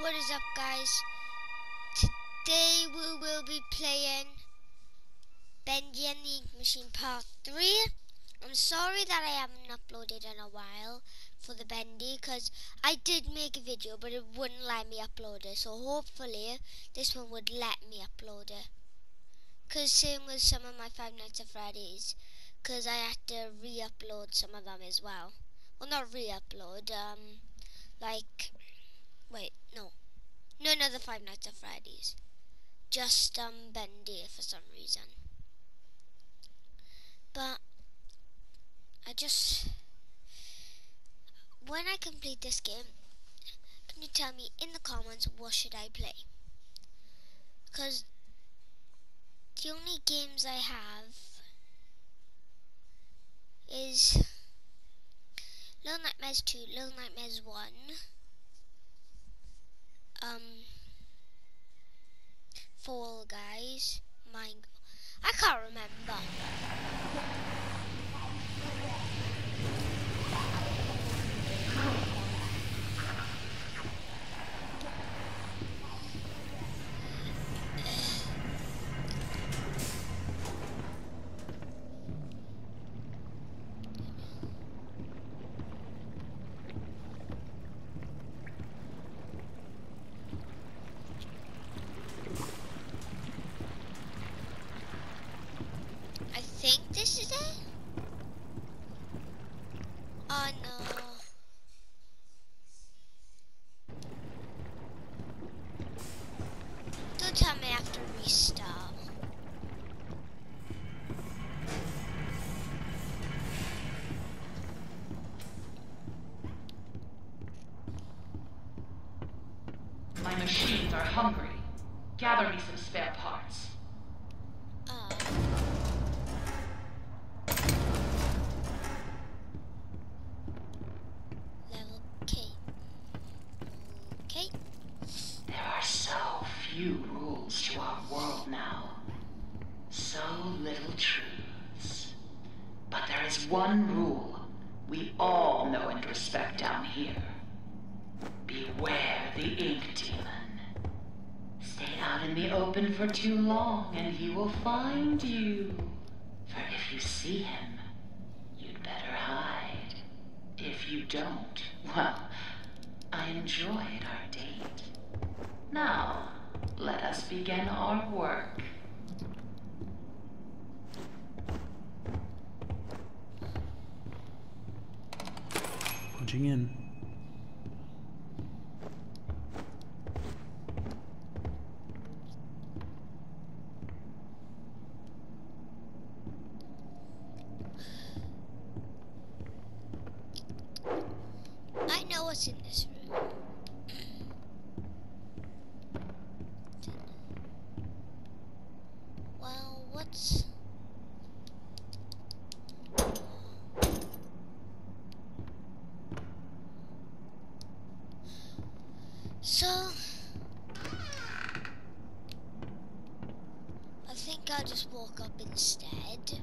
what is up guys? Today we will be playing Bendy and the Ink Machine Part 3. I'm sorry that I haven't uploaded in a while for the Bendy because I did make a video but it wouldn't let me upload it. So hopefully this one would let me upload it. Because same with some of my Five Nights at Freddy's because I had to re-upload some of them as well. Well not re-upload, um, like Wait, no. None of the Five Nights at Freddy's. Just um Bendy for some reason. But I just when I complete this game, can you tell me in the comments what should I play? Because the only games I have is Little Nightmares 2, Little Nightmares 1, um Fall Guys. Mine. I can't remember. Machines are hungry. Gather me some spare parts. Oh. Level K. Okay. There are so few rules to our world now. So little truths. But there is one rule we all know and respect down here. Beware the ink demon. Stay out in the open for too long and he will find you. For if you see him, you'd better hide. If you don't, well, I enjoyed our date. Now, let us begin our work. Punching in. I know what's in this room. Well, what's... So... I think I'll just walk up instead.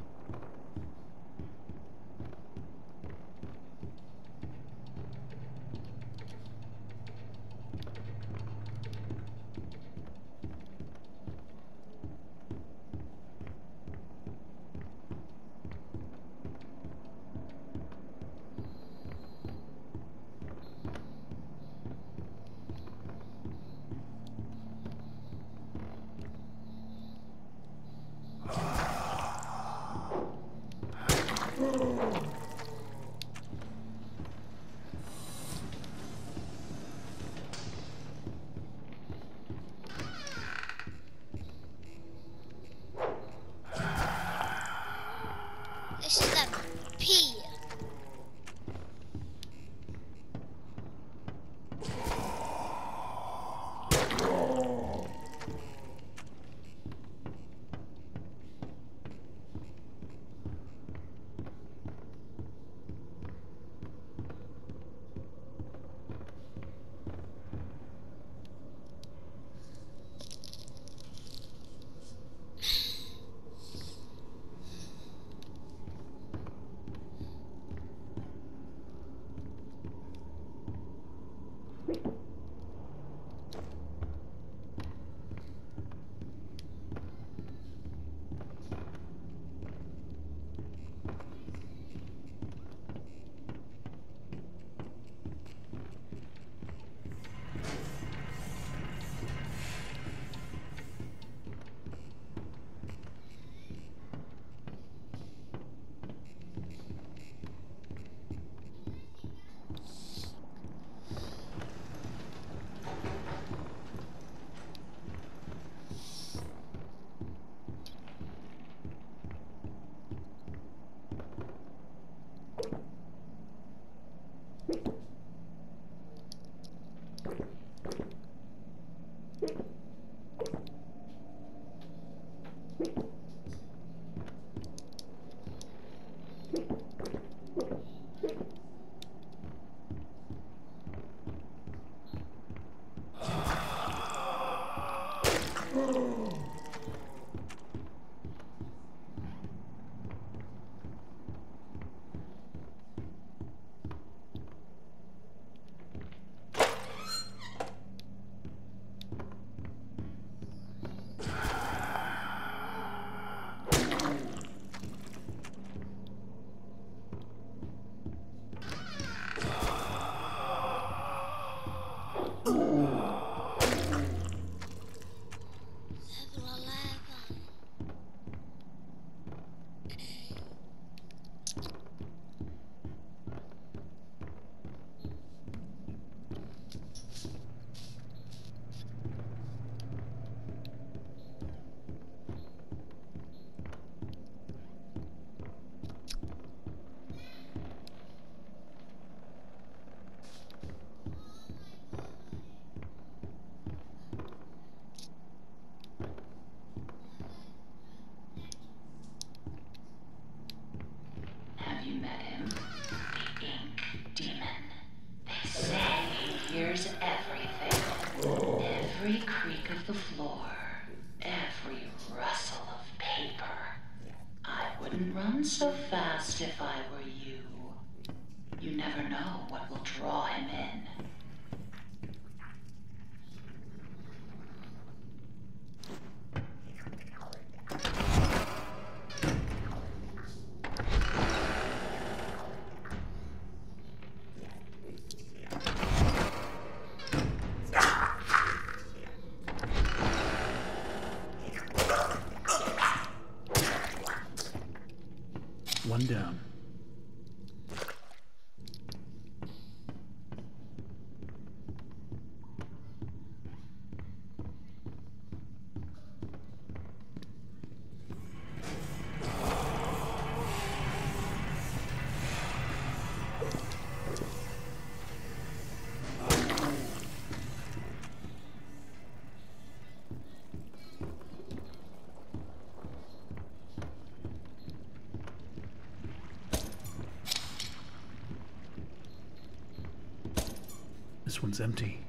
This one's empty.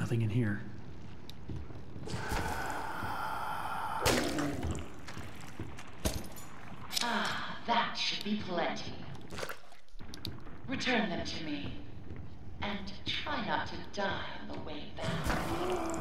Nothing in here. Ah, that should be plenty. Return them to me. And try not to die on the way back.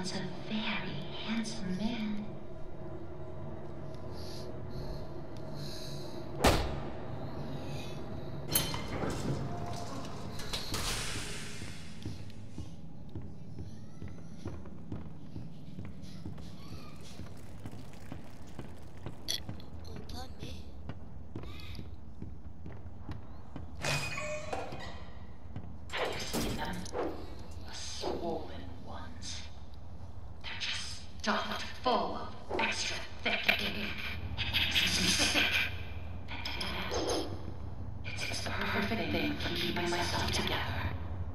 Was a very stuffed full of extra thick ink. Sick. It's the perfect thing for keeping myself together.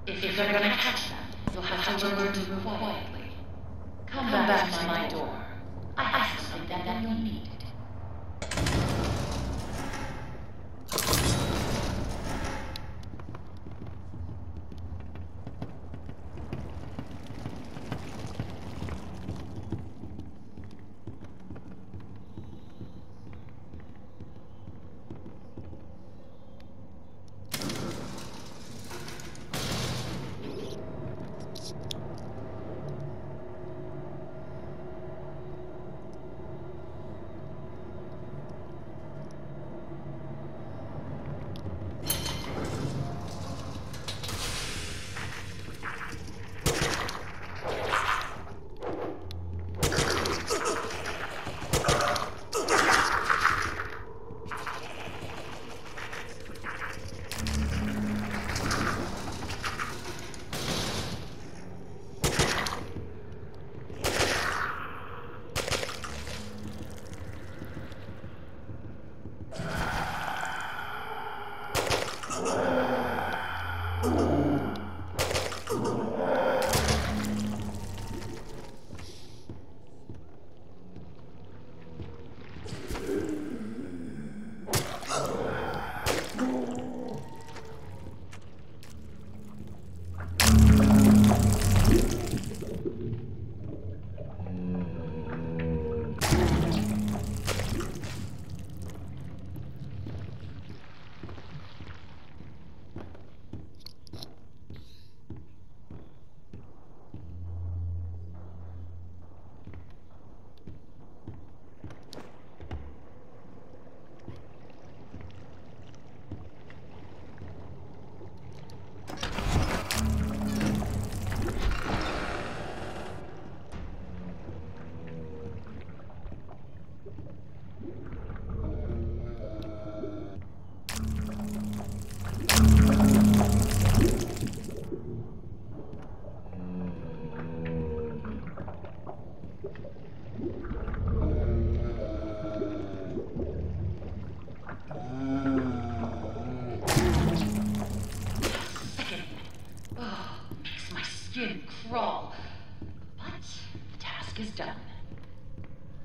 If you're gonna catch them, you'll have to learn to move quietly. Come back to my door. I have something that you'll need.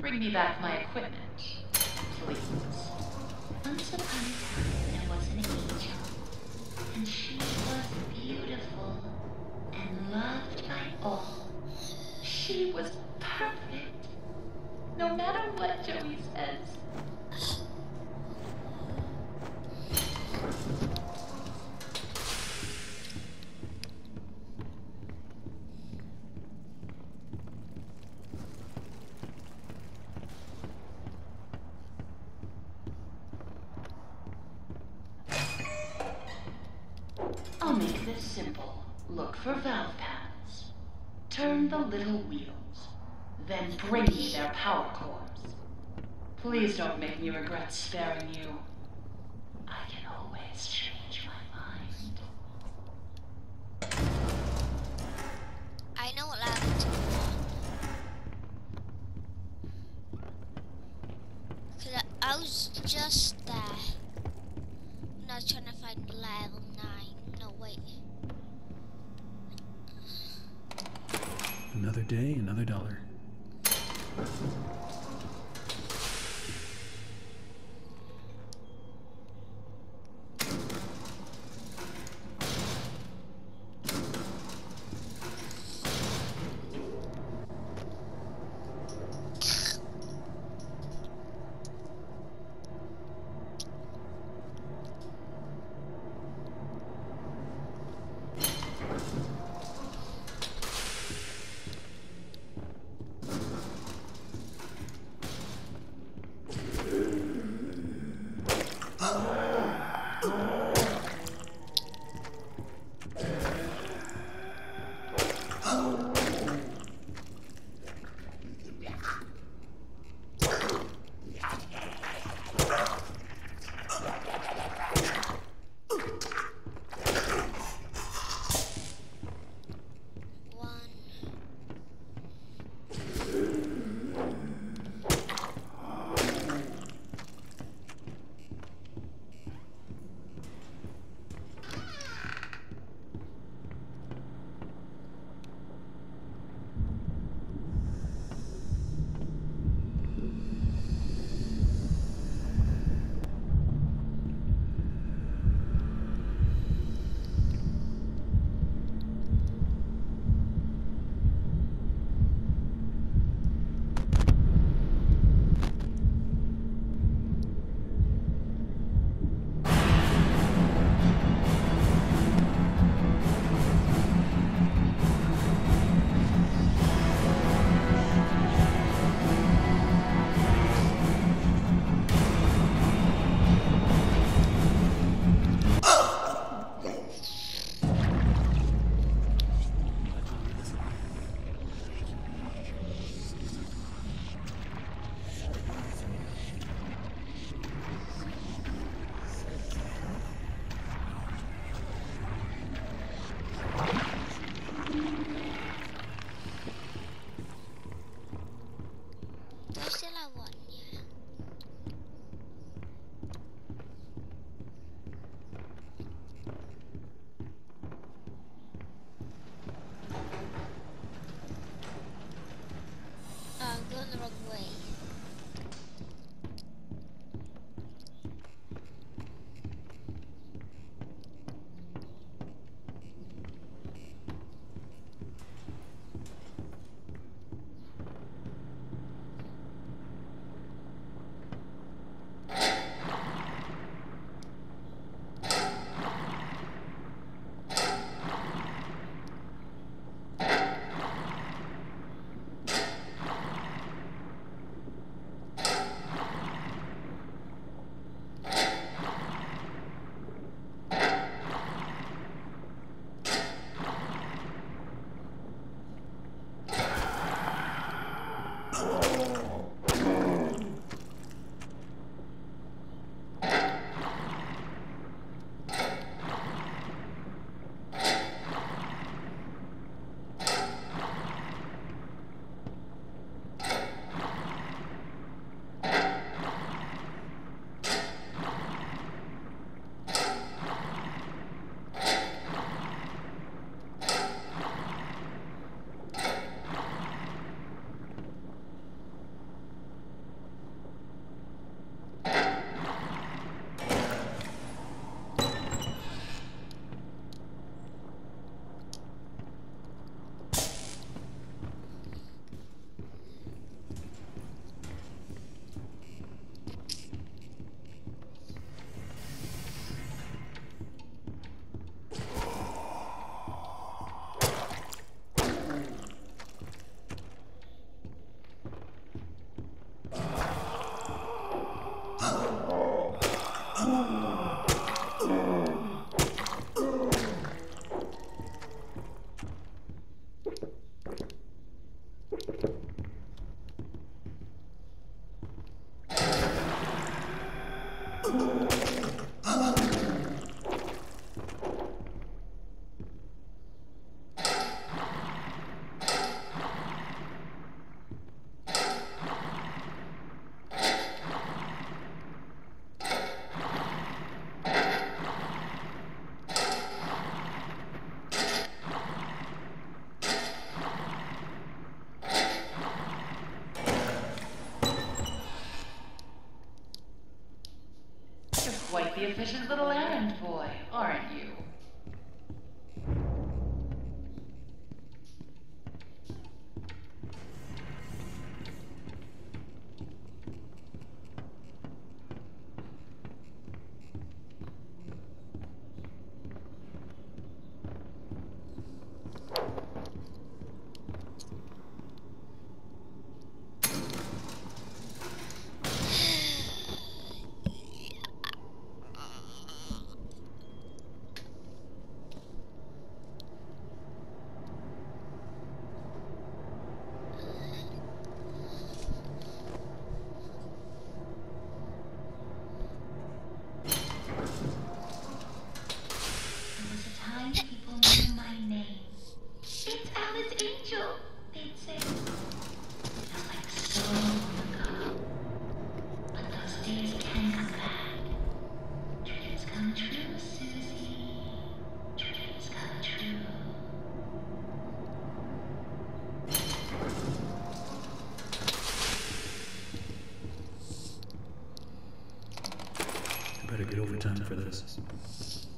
Bring me back my equipment, please. Once upon a time, there was an angel, and she was beautiful and loved by all. She was perfect. No matter what Joey says. Don't make me regret sparing you. I can always change my mind. I know what happened to Because I, I was just there. And I was trying to find level 9. No, wait. Another day, another dollar. The efficient little errand overtime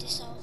this off